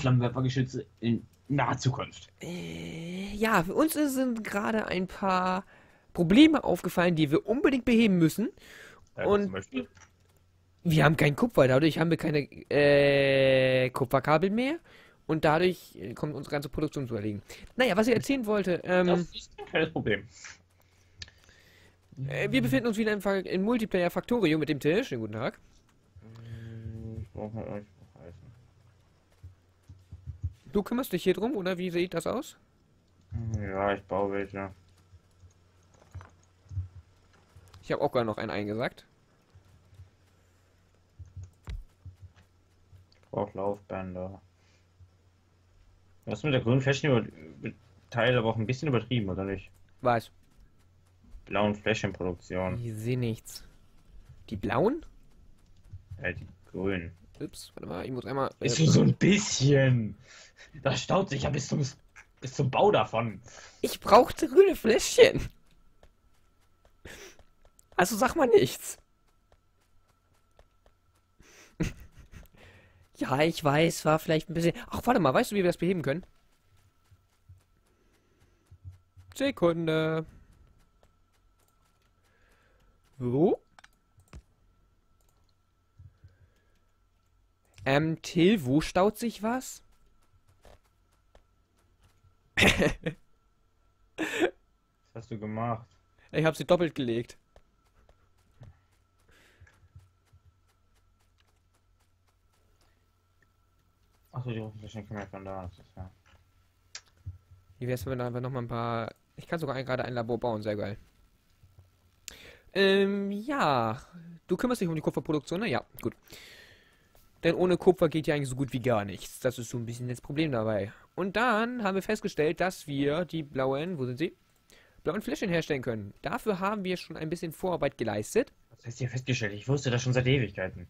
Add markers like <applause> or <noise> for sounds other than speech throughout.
Flammenwerfergeschütze in naher Zukunft. Äh, ja, für uns sind gerade ein paar Probleme aufgefallen, die wir unbedingt beheben müssen. Äh, Und-? Wir haben kein Kupfer, dadurch haben wir keine äh, Kupferkabel mehr. Und dadurch äh, kommt unsere ganze Produktion zu erliegen. Naja, was ich erzählen wollte, ähm, Das ist ein kleines Problem. äh, wir befinden uns wieder im, Fa- im Multiplayer Factorio mit dem Tisch. Schönen guten Tag. Ich brauche mal euch noch Eisen. Du kümmerst dich hier drum, oder wie sieht das aus? Ja, ich baue welche. Ich habe auch gerade noch einen eingesagt. Ich brauche Laufbänder. Das mit der grünen Flächenteil aber auch ein bisschen übertrieben, oder nicht? Was? Blauen Flächenproduktion. Ich sehe nichts. Die blauen? Äh, die grünen. Ups, warte mal, ich muss einmal. Ist Äh, nur so ein bisschen. Das staut sich ja bis zum, bis zum Bau davon. ich brauchte grüne Fläschchen. Also sag mal nichts. <laughs> ja, ich weiß, war vielleicht ein bisschen. Ach, warte mal, weißt du, wie wir das beheben können? Sekunde. So. Ähm, Till, wo staut sich was? Was hast du gemacht? Ich habe sie doppelt gelegt. Achso, die Flächen kommen ja von da. Ist ja. Wie wär's, wenn wir da einfach nochmal ein paar. Ich kann sogar ein- gerade ein Labor bauen, sehr geil. Ähm, ja. Du kümmerst dich um die Kupferproduktion, ne? Ja, gut. Denn ohne Kupfer geht ja eigentlich so gut wie gar nichts. Das ist so ein bisschen das Problem dabei. Und dann haben wir festgestellt, dass wir die blauen, wo sind sie? Blauen Fläschchen herstellen können. Dafür haben wir schon ein bisschen Vorarbeit geleistet. Was heißt hier festgestellt? Ich wusste das schon seit Ewigkeiten.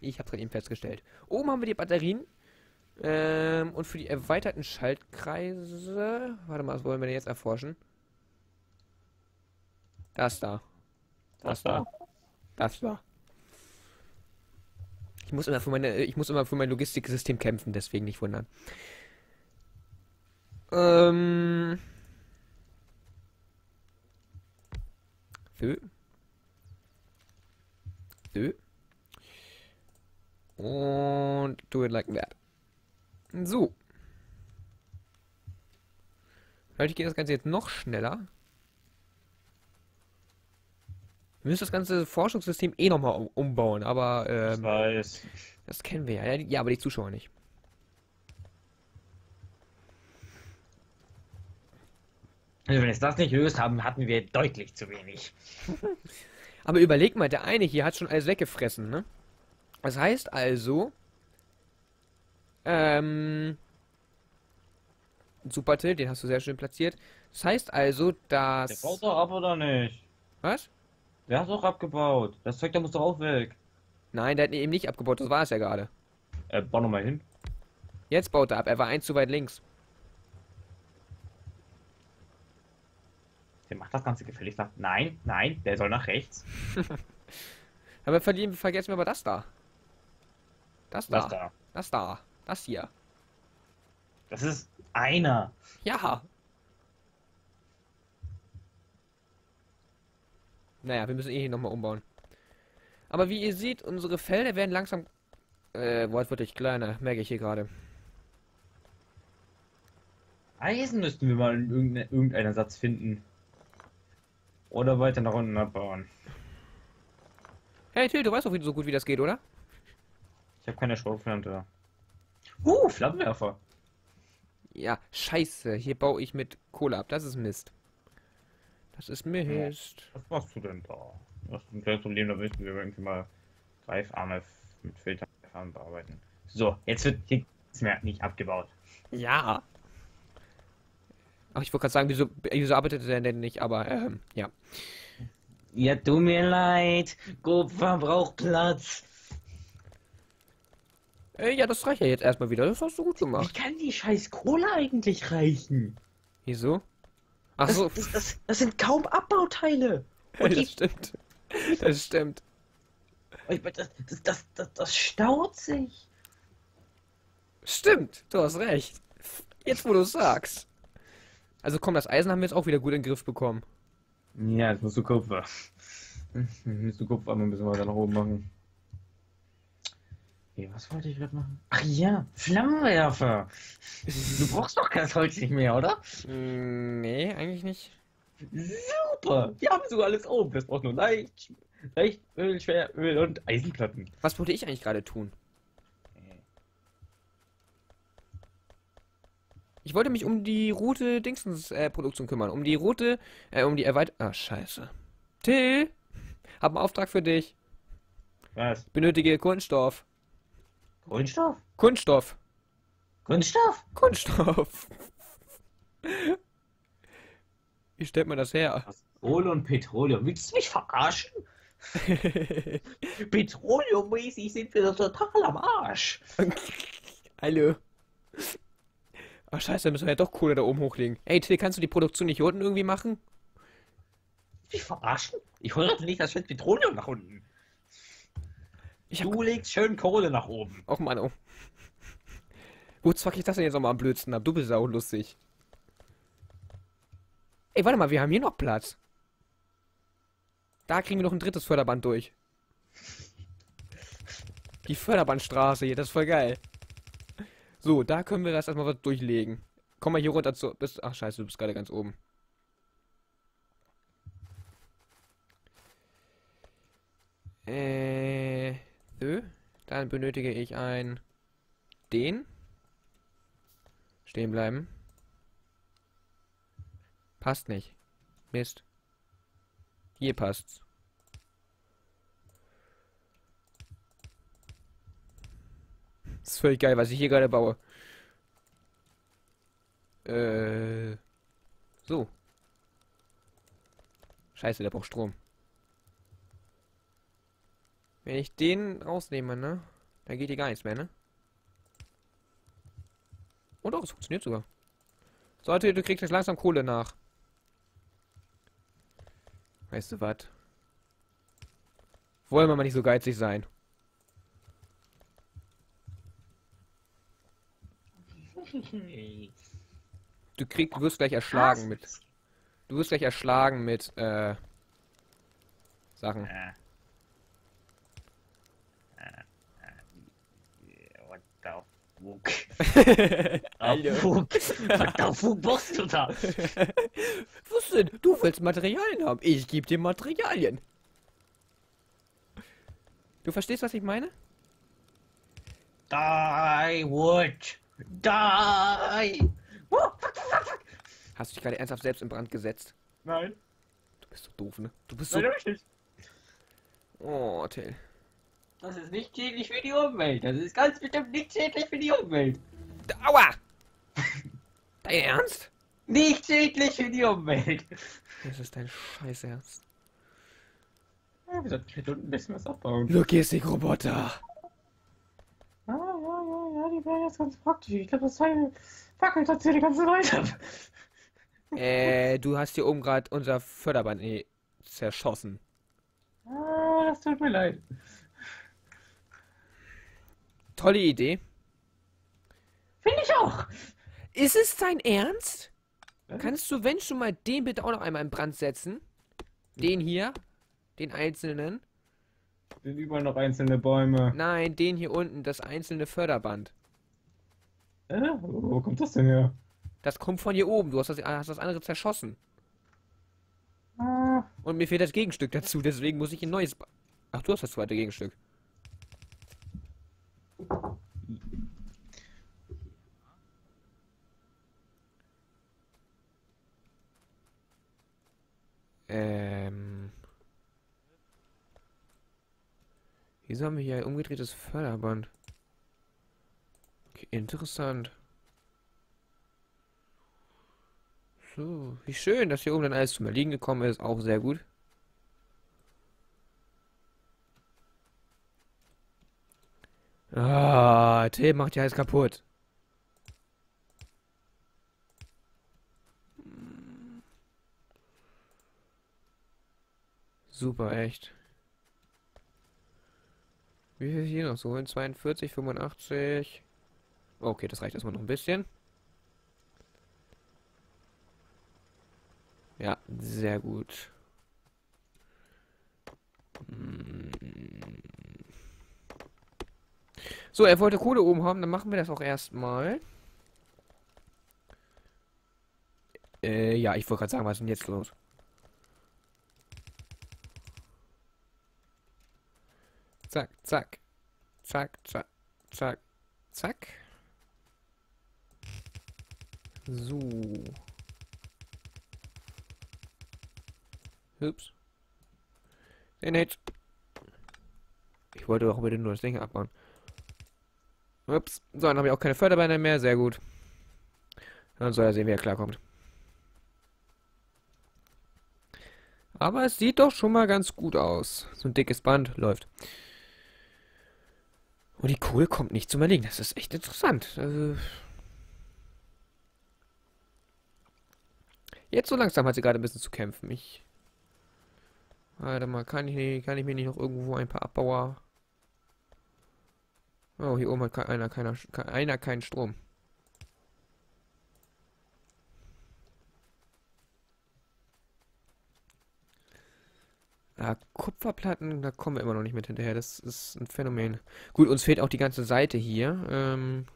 Ich habe es gerade eben festgestellt. Oben haben wir die Batterien. Ähm, und für die erweiterten Schaltkreise. Warte mal, was wollen wir denn jetzt erforschen? Das da. Das da. Das da. Ich muss immer für meine, ich muss immer für mein Logistiksystem kämpfen, deswegen nicht wundern. Ähm. So. So. Und do it like that. So. Vielleicht geht das Ganze jetzt noch schneller. Wir müssen das ganze Forschungssystem eh nochmal umbauen, aber Ich ähm, weiß. das kennen wir ja. Ja, aber die Zuschauer nicht. Also wenn es das nicht löst haben, hatten wir deutlich zu wenig. <laughs> Aber überleg mal, der eine hier hat schon alles weggefressen, ne? Das heißt also, ähm, super Till, den hast du sehr schön platziert. Das heißt also, Der dass, baut doch ab oder nicht? was? Der hat doch abgebaut. Das Zeug, da muss doch auch weg. Nein, der hat eben nicht abgebaut, das war es ja gerade. Äh, bau nochmal hin. Jetzt baut er ab, er war eins zu weit links. Der macht das Ganze gefällig nach. Nein, nein, der soll nach rechts. <laughs> Aber verlieren, vergessen wir aber das da. Das da. Das da. Das da. Das hier. Das ist einer. Ja. Naja, wir müssen eh hier nochmal umbauen. Aber wie ihr seht, unsere Felder werden langsam äh, wortwörtlich kleiner, merke ich hier gerade. Eisen müssten wir mal in irgendein, irgendeinen Satz finden. Oder weiter nach unten abbauen. Hey Till, du weißt doch so gut wie das geht, oder? Ich habe keine Schrotflinte. Uh, Flammenwerfer. Ja, scheiße, hier baue ich mit Kohle ab, das ist Mist. Das ist Mist. Was machst du denn da? Das ist ein kleines Problem, da müssen wir irgendwie mal Greifarme mit Filterfarben bearbeiten. So, jetzt wird nichts mehr nicht abgebaut. Ja. Ach, ich wollte gerade sagen, wieso, wieso arbeitet er denn nicht, aber ähm, ja. Ja, tut mir leid. Kupfer braucht Platz. Äh, ja, das reicht ja jetzt erstmal wieder, das hast du gut Wie gemacht. kann die scheiß Kohle eigentlich reichen? Wieso? Ach Das, so, das, das, das sind kaum Abbauteile. Und die, das stimmt. Das stimmt. das, das, das, das, das staut sich. Stimmt, du hast recht. Jetzt, wo du es sagst. Also komm, das Eisen haben wir jetzt auch wieder gut in den Griff bekommen. Ja, jetzt musst du Kupfer. <laughs> Jetzt musst du Kupfer ein bisschen weiter nach oben machen. Okay, was wollte ich gerade machen? Ach ja, Flammenwerfer. Du brauchst doch kein Holz nicht mehr, oder? Mm, nee, eigentlich nicht. Super! Wir haben sogar alles oben. Das braucht nur leicht, leicht Öl, Schweröl und Eisenplatten. Was wollte ich eigentlich gerade tun? Ich wollte mich um die Route Dingsens äh, Produktion kümmern. Um die Route, äh, um die Erweiterung. Ah, scheiße. Till, hab einen Auftrag für dich. Was? Benötige Kunststoff. Kohlenstoff? Kunststoff. Kunststoff? Kunststoff. Wie stellt man das her? Kohle und Petroleum. Willst du mich verarschen? <laughs> Petroleummäßig sind wir total am Arsch. <laughs> Hallo. Ach scheiße, da müssen wir ja doch Kohle da oben hochlegen. Ey, Till, kannst du die Produktion nicht hier unten irgendwie machen? Mich verarschen? Ich hole nicht das Stück Petroleum nach unten. Ich hab... Du legst schön Kohle nach oben. Och Mann, oh. Wo zwack ich das denn jetzt nochmal am blödsten ab? Du bist auch lustig. Ey, warte mal, wir haben hier noch Platz. Da kriegen wir noch ein drittes Förderband durch. Die Förderbandstraße hier, das ist voll geil. So, da können wir das erstmal was durchlegen. Komm mal hier runter zu. Bist, ach scheiße, du bist gerade ganz oben. Äh, nö. Dann benötige ich ein den. Stehen bleiben. Passt nicht. Mist. Hier passt's. Das ist völlig geil, was ich hier gerade baue. Äh. So. Scheiße, der braucht Strom. Wenn ich den rausnehme, ne? Dann geht hier gar nichts mehr, ne? Oh doch, es funktioniert sogar. Sollte, du kriegst jetzt langsam Kohle nach. Weißt du was? Wollen wir mal nicht so geizig sein. Du kriegst, du wirst gleich erschlagen mit. Du wirst gleich erschlagen mit, äh, Sachen. Äh. Äh, äh, What the fuck? Hallo. Fuck. What the fuck machst du da? Was denn? Du willst Materialien haben. Ich gebe dir Materialien. Du verstehst, was ich meine? Die wood. Die. Oh, fuck, fuck, fuck. Hast du dich gerade ernsthaft selbst in Brand gesetzt? Nein, Du bist so doof, ne? Du bist so. nein, hab ich nicht. Oh, Till. Das ist nicht schädlich für die Umwelt. Das ist ganz bestimmt nicht schädlich für die Umwelt. Aua! <laughs> Dein Ernst? Nicht schädlich für die Umwelt. Das ist dein Scheiß Ernst. Ja, wir sollten vielleicht unten ein bisschen was abbauen. Logistikroboter. Ah, ja, ja, ja, die wäre jetzt ganz praktisch. Ich glaube, das Teil fackelt uns hier die ganze Zeit ab. <laughs> Äh, du hast hier oben gerade unser Förderband nee, zerschossen. Ah, das tut mir leid. Tolle Idee. Finde ich auch. Ist es dein Ernst? Was? Kannst du, wenn schon mal, den bitte auch noch einmal in Brand setzen? Den hier? Den einzelnen? Sind überall noch einzelne Bäume. Nein, den hier unten, das einzelne Förderband. Äh, wo kommt das denn her? Das kommt von hier oben. Du hast das, hast das andere zerschossen. Ah, Und mir fehlt das Gegenstück dazu, deswegen muss ich ein neues. ba- Ach, du hast das zweite Gegenstück. Ähm. Wieso haben wir hier ein umgedrehtes Förderband? Okay, interessant. So, wie schön, dass hier oben dann alles zum Erliegen gekommen ist. Auch sehr gut. Ah, Till macht ja alles kaputt. Super, echt. Wie viel hier noch so? 42, 85. Okay, das reicht erstmal noch ein bisschen. Ja, sehr gut. So, er wollte Kohle oben haben, dann machen wir das auch erstmal. Äh, ja, ich wollte gerade sagen, was ist denn jetzt los? Zack, zack. Zack, zack, zack, zack. So. Ups. Den. Ich wollte auch wieder nur das Ding abbauen. Ups. So, dann habe ich auch keine Förderbeine mehr. Sehr gut. Dann soll er sehen, wie er klarkommt. Aber es sieht doch schon mal ganz gut aus. So ein dickes Band läuft. Und die Kohle kommt nicht zum Erliegen. Das ist echt interessant. Also Jetzt so langsam hat sie gerade ein bisschen zu kämpfen. Ich. Warte mal, kann ich, kann ich mir nicht noch irgendwo ein paar Abbauer. Oh, hier oben hat einer, keiner, einer keinen Strom. Ah, Kupferplatten, da kommen wir immer noch nicht mit hinterher. Das ist ein Phänomen. Gut, uns fehlt auch die ganze Seite hier. Ähm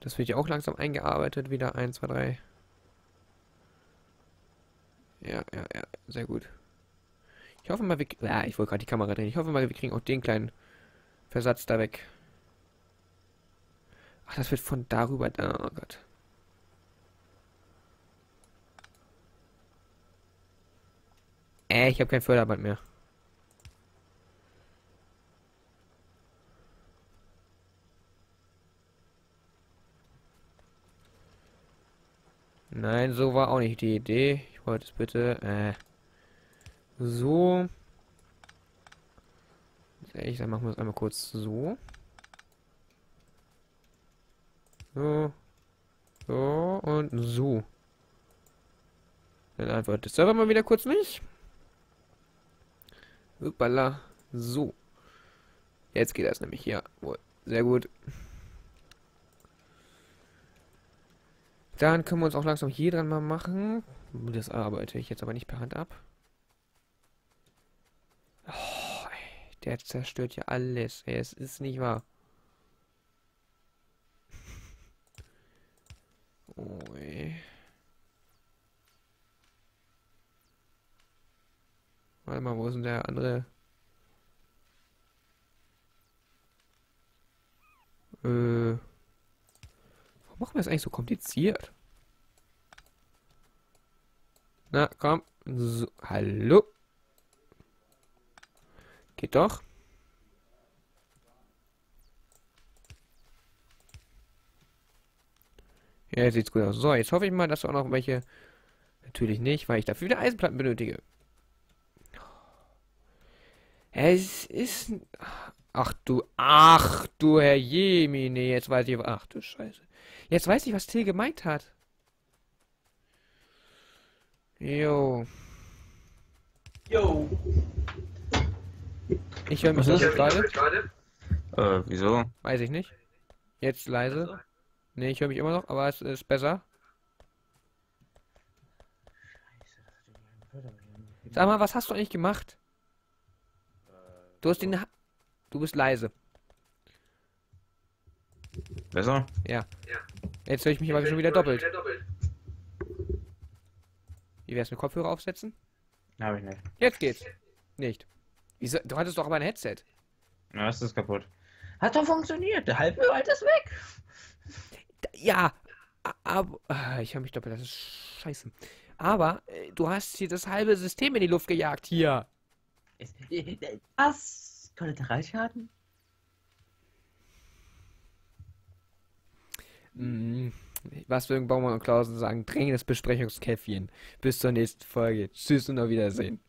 das wird ja auch langsam eingearbeitet. Wieder 1, 2, 3. Ja, ja, ja. Sehr gut. Ich hoffe mal, wir... Ja, ich wollte gerade die Kamera drehen. Ich hoffe mal, wir kriegen auch den kleinen Versatz da weg. Ach, das wird von darüber da. Oh Gott. Äh, ich habe kein Förderband mehr. Nein, so war auch nicht die Idee. Ich wollte es bitte. Äh, so. Ich dann machen wir es einmal kurz so. So. So und so. Dann antwortet der Server mal wieder kurz nicht. Uppala. So. Jetzt geht das nämlich hier. Sehr gut. Dann können wir uns auch langsam hier dran mal machen. Das arbeite ich jetzt aber nicht per Hand ab. Oh, ey, der zerstört ja alles. Ey, es ist nicht wahr. Ui. Warte mal, wo ist denn der andere? Äh. Warum machen wir das eigentlich so kompliziert? Na, komm. So, hallo? Geht doch. Ja, sieht's gut aus. So, jetzt hoffe ich mal, dass auch noch welche... Natürlich nicht, weil ich dafür wieder Eisenplatten benötige. Es ist... Ach du... Ach du Herr Jemine, jetzt weiß ich... Ach du Scheiße. Jetzt weiß ich, was Till gemeint hat. Jo. Jo. Ich höre mich nicht gerade. Äh, wieso? Weiß ich nicht. Jetzt leise. Ne, ich höre mich immer noch, aber es ist besser. Sag mal, was hast du eigentlich gemacht? Du hast den... Ha du bist leise. Besser? Ja. Jetzt höre ich mich aber schon wieder doppelt. Wie wär's mit Kopfhörer aufsetzen? Hab ich nicht. Jetzt geht's. Nicht. Wieso? Du hattest doch aber ein Headset. Na, ist das kaputt. Hat doch funktioniert. Der halbe Wald ist weg. Ja, aber ah, ich habe mich doppelt, das ist scheiße. Aber äh, du hast hier das halbe System in die Luft gejagt hier. Was? Kollateralschaden? Mm, was würden Baumann und Klausen sagen? Dringendes Besprechungskäffchen. Bis zur nächsten Folge. Tschüss und auf Wiedersehen.